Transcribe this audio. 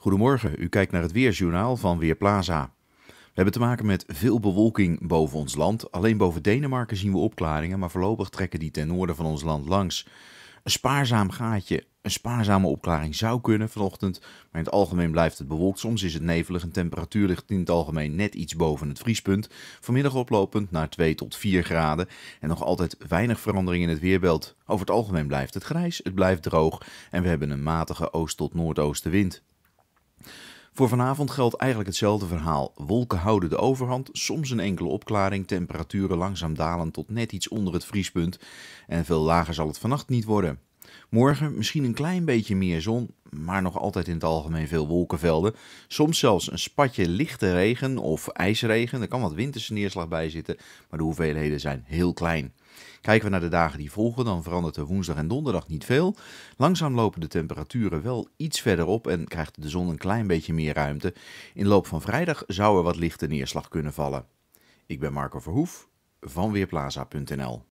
Goedemorgen, u kijkt naar het Weersjournaal van Weerplaza. We hebben te maken met veel bewolking boven ons land. Alleen boven Denemarken zien we opklaringen, maar voorlopig trekken die ten noorden van ons land langs. Een spaarzaam gaatje, een spaarzame opklaring zou kunnen vanochtend, maar in het algemeen blijft het bewolkt. Soms is het nevelig en temperatuur ligt in het algemeen net iets boven het vriespunt. Vanmiddag oplopend naar 2 tot 4 graden en nog altijd weinig verandering in het weerbeeld. Over het algemeen blijft het grijs, het blijft droog en we hebben een matige oost- tot noordoostenwind. Voor vanavond geldt eigenlijk hetzelfde verhaal. Wolken houden de overhand, soms een enkele opklaring, temperaturen langzaam dalen tot net iets onder het vriespunt en veel lager zal het vannacht niet worden. Morgen misschien een klein beetje meer zon, maar nog altijd in het algemeen veel wolkenvelden. Soms zelfs een spatje lichte regen of ijsregen. Er kan wat winterse neerslag bij zitten, maar de hoeveelheden zijn heel klein. Kijken we naar de dagen die volgen, dan verandert er woensdag en donderdag niet veel. Langzaam lopen de temperaturen wel iets verder op en krijgt de zon een klein beetje meer ruimte. In de loop van vrijdag zou er wat lichte neerslag kunnen vallen. Ik ben Marco Verhoef van Weerplaza.nl